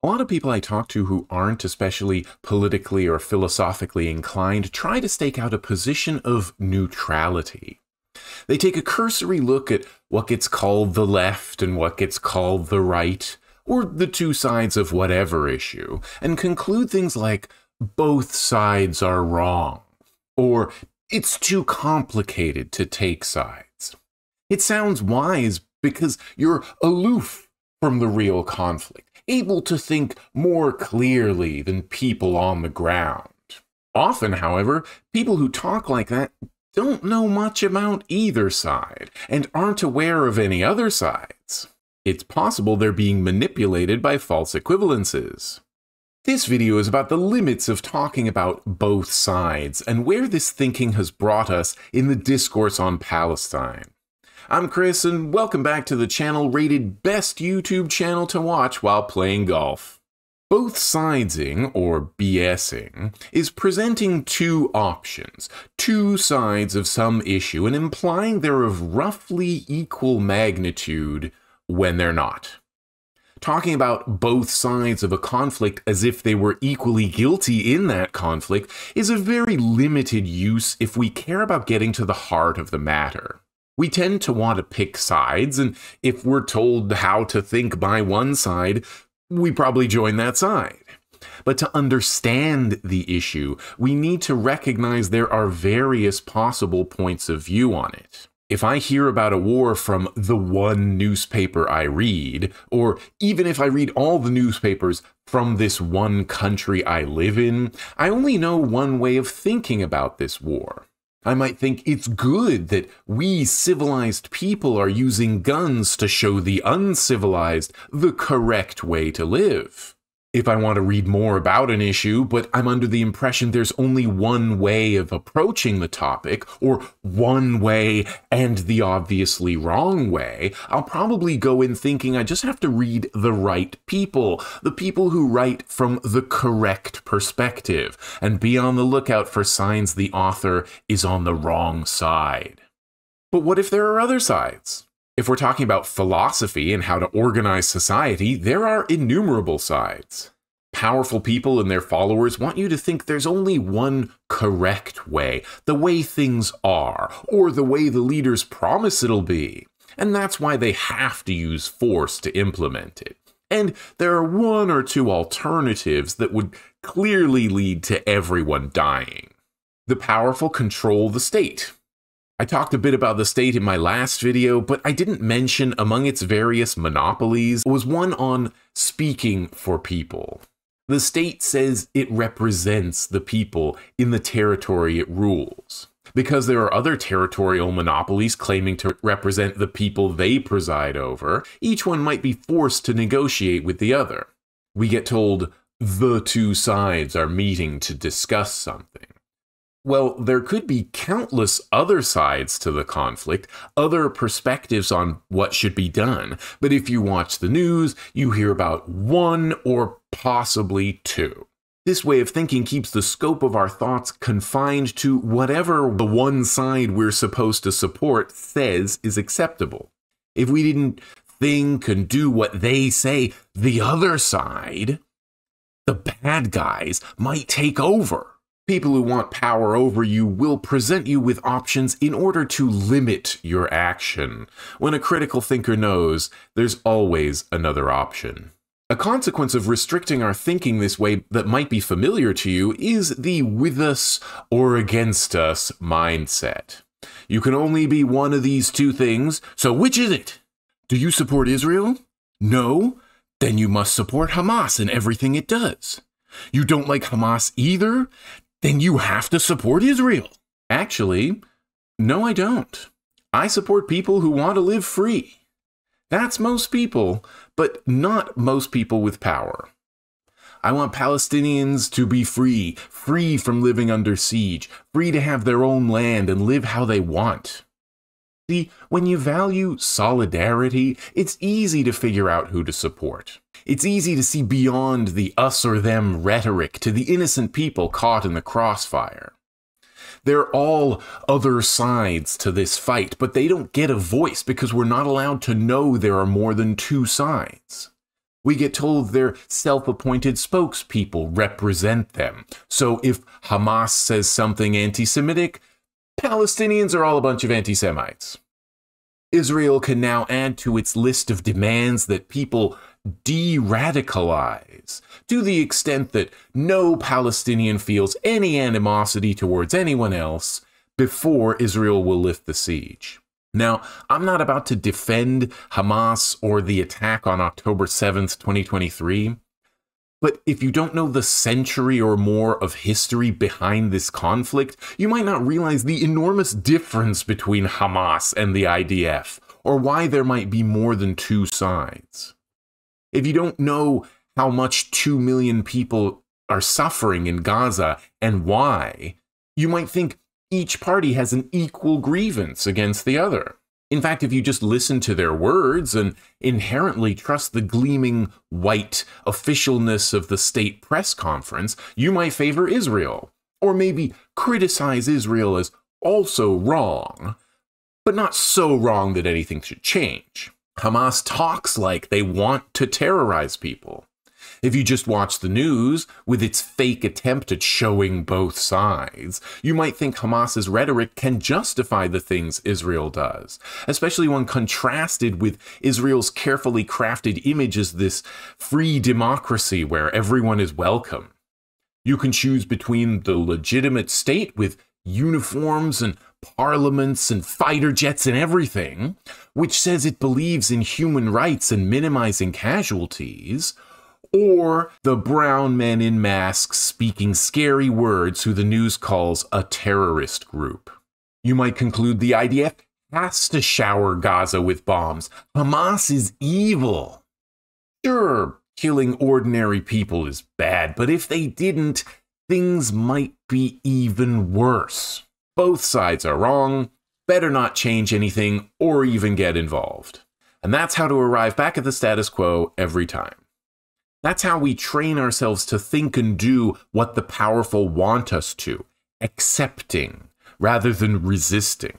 A lot of people I talk to who aren't especially politically or philosophically inclined try to stake out a position of neutrality. They take a cursory look at what gets called the left and what gets called the right, or the two sides of whatever issue, and conclude things like both sides are wrong, or it's too complicated to take sides. It sounds wise because you're aloof from the real conflict able to think more clearly than people on the ground. Often, however, people who talk like that don't know much about either side and aren't aware of any other sides. It's possible they're being manipulated by false equivalences. This video is about the limits of talking about both sides and where this thinking has brought us in the discourse on Palestine. I'm Chris, and welcome back to the channel rated best YouTube channel to watch while playing golf. Both sidesing, or BSing, is presenting two options, two sides of some issue, and implying they're of roughly equal magnitude when they're not. Talking about both sides of a conflict as if they were equally guilty in that conflict is a very limited use if we care about getting to the heart of the matter we tend to want to pick sides, and if we're told how to think by one side, we probably join that side. But to understand the issue, we need to recognize there are various possible points of view on it. If I hear about a war from the one newspaper I read, or even if I read all the newspapers from this one country I live in, I only know one way of thinking about this war. I might think it's good that we civilized people are using guns to show the uncivilized the correct way to live if I want to read more about an issue, but I'm under the impression there's only one way of approaching the topic, or one way and the obviously wrong way, I'll probably go in thinking I just have to read the right people, the people who write from the correct perspective, and be on the lookout for signs the author is on the wrong side. But what if there are other sides? If we're talking about philosophy and how to organize society, there are innumerable sides. Powerful people and their followers want you to think there's only one correct way, the way things are, or the way the leaders promise it'll be. And that's why they have to use force to implement it. And there are one or two alternatives that would clearly lead to everyone dying. The powerful control the state, I talked a bit about the state in my last video, but I didn't mention among its various monopolies was one on speaking for people. The state says it represents the people in the territory it rules. Because there are other territorial monopolies claiming to represent the people they preside over, each one might be forced to negotiate with the other. We get told the two sides are meeting to discuss something. Well, there could be countless other sides to the conflict, other perspectives on what should be done. But if you watch the news, you hear about one or possibly two. This way of thinking keeps the scope of our thoughts confined to whatever the one side we're supposed to support says is acceptable. If we didn't think and do what they say, the other side, the bad guys, might take over. People who want power over you will present you with options in order to limit your action. When a critical thinker knows, there's always another option. A consequence of restricting our thinking this way that might be familiar to you is the with us or against us mindset. You can only be one of these two things, so which is it? Do you support Israel? No? Then you must support Hamas and everything it does. You don't like Hamas either? Then you have to support Israel. Actually, no, I don't. I support people who want to live free. That's most people, but not most people with power. I want Palestinians to be free, free from living under siege, free to have their own land and live how they want. See, when you value solidarity, it's easy to figure out who to support. It's easy to see beyond the us or them rhetoric to the innocent people caught in the crossfire. They're all other sides to this fight, but they don't get a voice because we're not allowed to know there are more than two sides. We get told their self appointed spokespeople represent them. So if Hamas says something anti Semitic, Palestinians are all a bunch of anti Semites. Israel can now add to its list of demands that people de radicalize to the extent that no Palestinian feels any animosity towards anyone else before Israel will lift the siege. Now, I'm not about to defend Hamas or the attack on October 7th, 2023. But if you don't know the century or more of history behind this conflict, you might not realize the enormous difference between Hamas and the IDF, or why there might be more than two sides. If you don't know how much 2 million people are suffering in Gaza and why, you might think each party has an equal grievance against the other. In fact, if you just listen to their words and inherently trust the gleaming white officialness of the state press conference, you might favor Israel, or maybe criticize Israel as also wrong, but not so wrong that anything should change. Hamas talks like they want to terrorize people. If you just watch the news with its fake attempt at showing both sides, you might think Hamas's rhetoric can justify the things Israel does, especially when contrasted with Israel's carefully crafted image as this free democracy where everyone is welcome. You can choose between the legitimate state with uniforms and parliaments and fighter jets and everything, which says it believes in human rights and minimizing casualties, or the brown men in masks speaking scary words who the news calls a terrorist group. You might conclude the IDF has to shower Gaza with bombs. Hamas is evil. Sure, killing ordinary people is bad, but if they didn't, things might be even worse. Both sides are wrong. Better not change anything or even get involved. And that's how to arrive back at the status quo every time. That's how we train ourselves to think and do what the powerful want us to, accepting rather than resisting.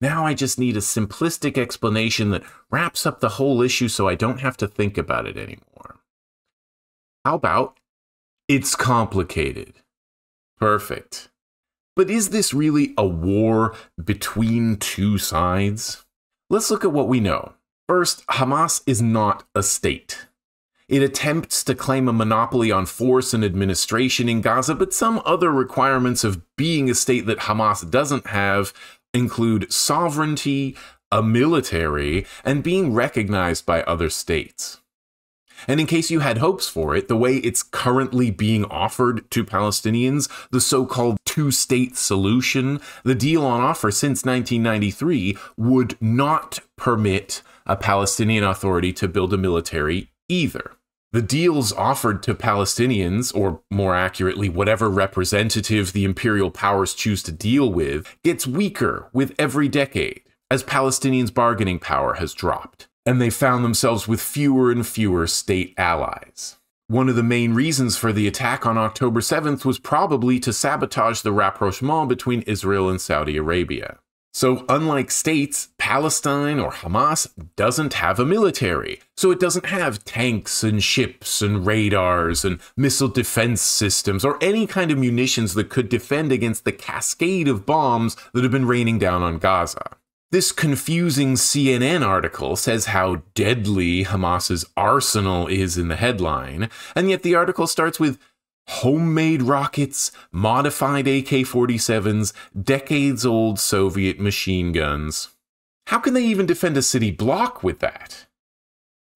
Now I just need a simplistic explanation that wraps up the whole issue so I don't have to think about it anymore. How about it's complicated? Perfect. But is this really a war between two sides? Let's look at what we know. First, Hamas is not a state. It attempts to claim a monopoly on force and administration in Gaza, but some other requirements of being a state that Hamas doesn't have include sovereignty, a military, and being recognized by other states. And in case you had hopes for it, the way it's currently being offered to Palestinians, the so called two state solution, the deal on offer since 1993, would not permit a Palestinian authority to build a military either. The deals offered to Palestinians, or more accurately, whatever representative the imperial powers choose to deal with, gets weaker with every decade as Palestinians' bargaining power has dropped, and they found themselves with fewer and fewer state allies. One of the main reasons for the attack on October 7th was probably to sabotage the rapprochement between Israel and Saudi Arabia. So, unlike states, Palestine or Hamas doesn't have a military. So, it doesn't have tanks and ships and radars and missile defense systems or any kind of munitions that could defend against the cascade of bombs that have been raining down on Gaza. This confusing CNN article says how deadly Hamas's arsenal is in the headline, and yet the article starts with homemade rockets, modified AK 47s, decades old Soviet machine guns. How can they even defend a city block with that?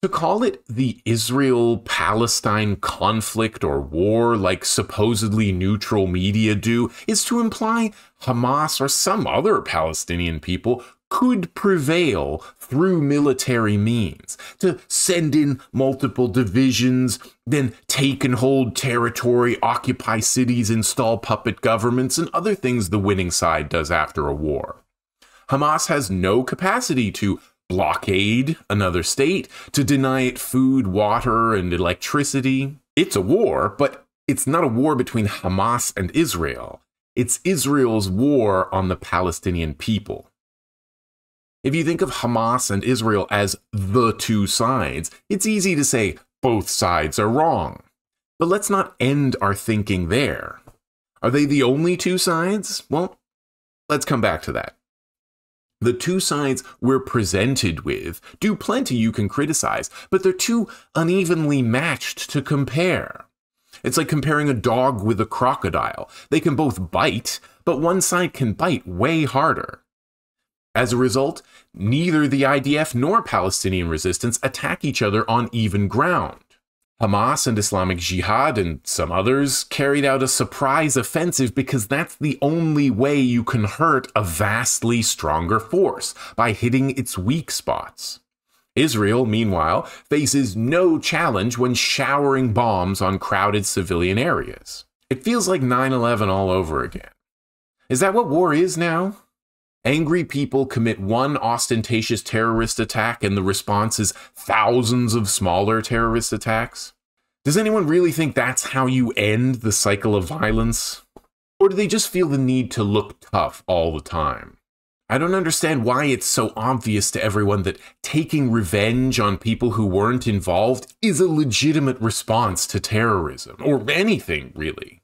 To call it the Israel Palestine conflict or war, like supposedly neutral media do, is to imply Hamas or some other Palestinian people could prevail through military means, to send in multiple divisions, then take and hold territory, occupy cities, install puppet governments, and other things the winning side does after a war. Hamas has no capacity to blockade another state, to deny it food, water, and electricity. It's a war, but it's not a war between Hamas and Israel. It's Israel's war on the Palestinian people. If you think of Hamas and Israel as the two sides, it's easy to say both sides are wrong. But let's not end our thinking there. Are they the only two sides? Well, let's come back to that. The two sides we're presented with do plenty you can criticize, but they're too unevenly matched to compare. It's like comparing a dog with a crocodile. They can both bite, but one side can bite way harder. As a result, neither the IDF nor Palestinian resistance attack each other on even ground. Hamas and Islamic Jihad and some others carried out a surprise offensive because that's the only way you can hurt a vastly stronger force, by hitting its weak spots. Israel, meanwhile, faces no challenge when showering bombs on crowded civilian areas. It feels like 9 11 all over again. Is that what war is now? Angry people commit one ostentatious terrorist attack, and the response is thousands of smaller terrorist attacks? Does anyone really think that's how you end the cycle of violence? Or do they just feel the need to look tough all the time? I don't understand why it's so obvious to everyone that taking revenge on people who weren't involved is a legitimate response to terrorism, or anything, really.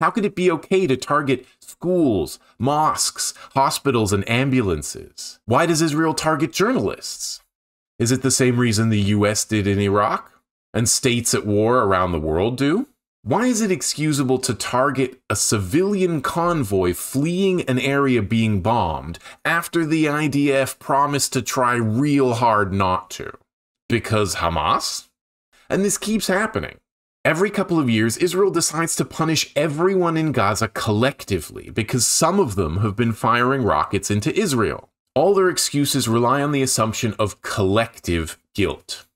How could it be okay to target schools, mosques, hospitals, and ambulances? Why does Israel target journalists? Is it the same reason the US did in Iraq? And states at war around the world do? Why is it excusable to target a civilian convoy fleeing an area being bombed after the IDF promised to try real hard not to? Because Hamas? And this keeps happening. Every couple of years, Israel decides to punish everyone in Gaza collectively because some of them have been firing rockets into Israel. All their excuses rely on the assumption of collective guilt.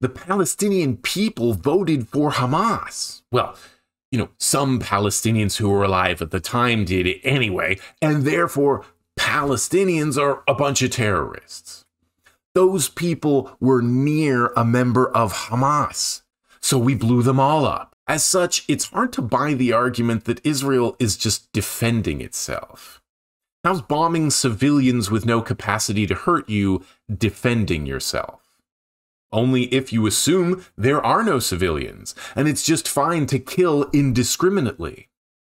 The Palestinian people voted for Hamas. Well, you know, some Palestinians who were alive at the time did it anyway, and therefore Palestinians are a bunch of terrorists. Those people were near a member of Hamas so we blew them all up. As such, it's hard to buy the argument that Israel is just defending itself. How's bombing civilians with no capacity to hurt you defending yourself? Only if you assume there are no civilians, and it's just fine to kill indiscriminately.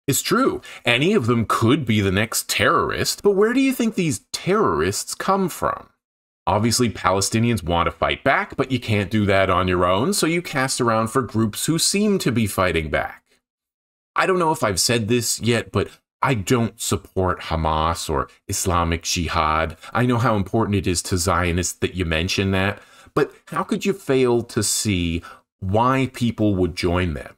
It's true, any of them could be the next terrorist, but where do you think these terrorists come from? Obviously, Palestinians want to fight back, but you can't do that on your own, so you cast around for groups who seem to be fighting back. I don't know if I've said this yet, but I don't support Hamas or Islamic Jihad. I know how important it is to Zionists that you mention that, but how could you fail to see why people would join them?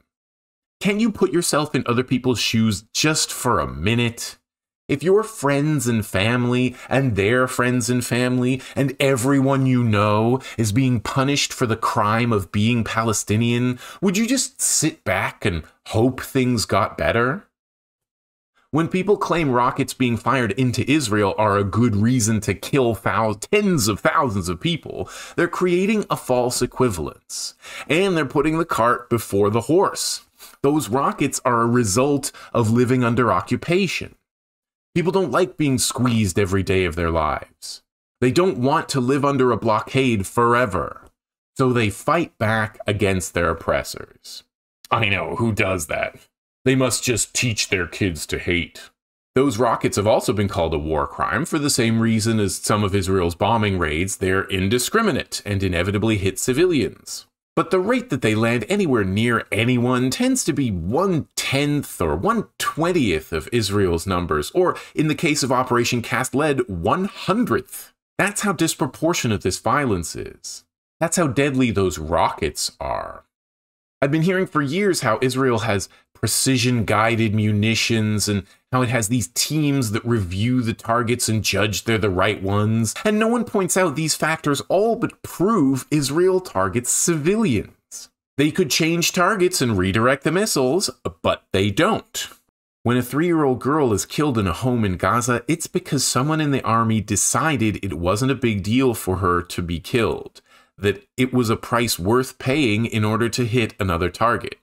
Can you put yourself in other people's shoes just for a minute? If your friends and family and their friends and family and everyone you know is being punished for the crime of being Palestinian, would you just sit back and hope things got better? When people claim rockets being fired into Israel are a good reason to kill tens of thousands of people, they're creating a false equivalence. And they're putting the cart before the horse. Those rockets are a result of living under occupation. People don't like being squeezed every day of their lives. They don't want to live under a blockade forever. So they fight back against their oppressors. I know, who does that? They must just teach their kids to hate. Those rockets have also been called a war crime for the same reason as some of Israel's bombing raids. They're indiscriminate and inevitably hit civilians but the rate that they land anywhere near anyone tends to be one tenth or one twentieth of Israel's numbers, or in the case of Operation Cast Lead, one hundredth. That's how disproportionate this violence is. That's how deadly those rockets are. I've been hearing for years how Israel has precision guided munitions and how it has these teams that review the targets and judge they're the right ones. And no one points out these factors all but prove Israel targets civilians. They could change targets and redirect the missiles, but they don't. When a three year old girl is killed in a home in Gaza, it's because someone in the army decided it wasn't a big deal for her to be killed that it was a price worth paying in order to hit another target.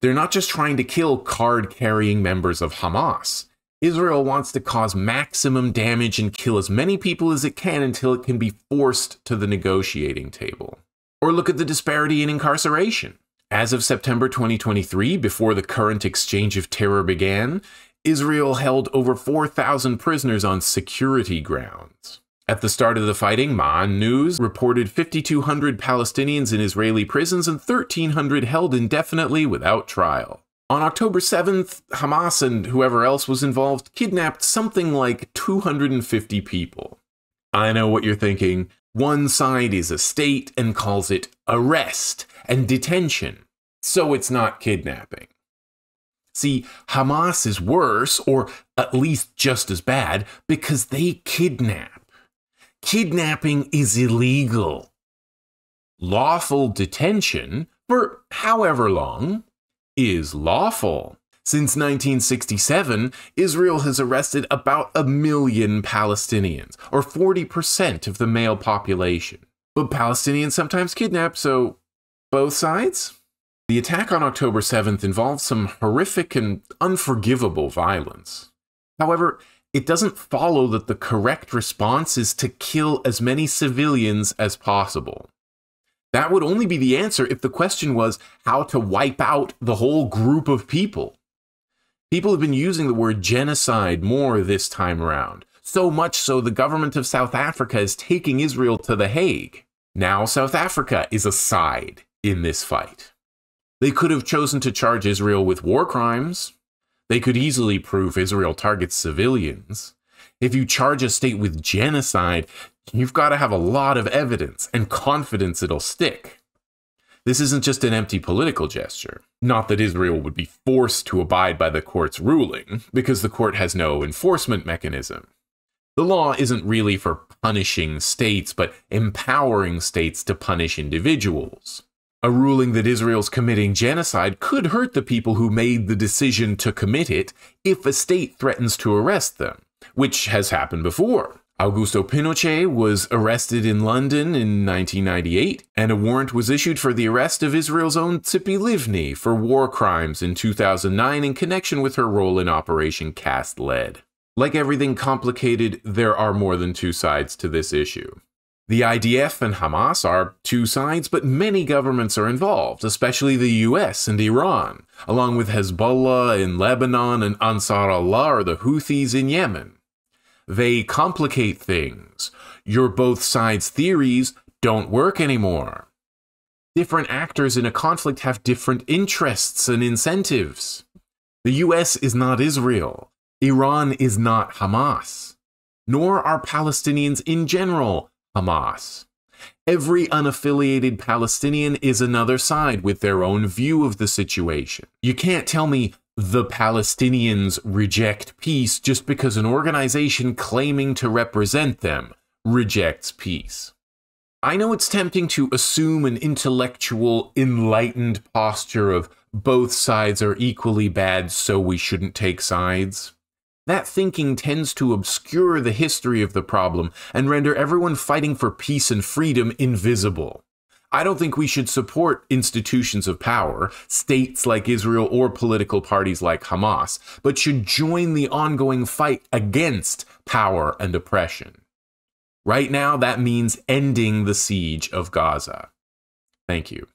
They're not just trying to kill card carrying members of Hamas, Israel wants to cause maximum damage and kill as many people as it can until it can be forced to the negotiating table. Or look at the disparity in incarceration. As of September 2023, before the current exchange of terror began, Israel held over 4,000 prisoners on security grounds. At the start of the fighting, Ma'an News reported 5,200 Palestinians in Israeli prisons and 1,300 held indefinitely without trial. On October 7th, Hamas and whoever else was involved kidnapped something like 250 people. I know what you're thinking. One side is a state and calls it arrest and detention, so it's not kidnapping. See, Hamas is worse, or at least just as bad, because they kidnap. Kidnapping is illegal. Lawful detention, for however long, is lawful. Since 1967, Israel has arrested about a million Palestinians, or 40% of the male population. But Palestinians sometimes kidnap, so both sides? The attack on October 7th involved some horrific and unforgivable violence. However, it doesn't follow that the correct response is to kill as many civilians as possible. That would only be the answer if the question was how to wipe out the whole group of people. People have been using the word genocide more this time around, so much so the government of South Africa is taking Israel to The Hague. Now South Africa is a side in this fight. They could have chosen to charge Israel with war crimes. They could easily prove Israel targets civilians. If you charge a state with genocide, you've got to have a lot of evidence and confidence it'll stick. This isn't just an empty political gesture. Not that Israel would be forced to abide by the court's ruling, because the court has no enforcement mechanism. The law isn't really for punishing states, but empowering states to punish individuals. A ruling that Israel's committing genocide could hurt the people who made the decision to commit it if a state threatens to arrest them, which has happened before. Augusto Pinochet was arrested in London in 1998, and a warrant was issued for the arrest of Israel's own Tzipi Livni for war crimes in 2009 in connection with her role in Operation Cast Lead. Like everything complicated, there are more than two sides to this issue. The IDF and Hamas are two sides, but many governments are involved, especially the US and Iran, along with Hezbollah in Lebanon and Ansar Allah or the Houthis in Yemen. They complicate things. Your both sides theories don't work anymore. Different actors in a conflict have different interests and incentives. The US is not Israel. Iran is not Hamas. Nor are Palestinians in general Hamas. Every unaffiliated Palestinian is another side with their own view of the situation. You can't tell me the Palestinians reject peace just because an organization claiming to represent them rejects peace. I know it's tempting to assume an intellectual, enlightened posture of both sides are equally bad, so we shouldn't take sides. That thinking tends to obscure the history of the problem and render everyone fighting for peace and freedom invisible. I don't think we should support institutions of power, states like Israel or political parties like Hamas, but should join the ongoing fight against power and oppression. Right now, that means ending the siege of Gaza. Thank you.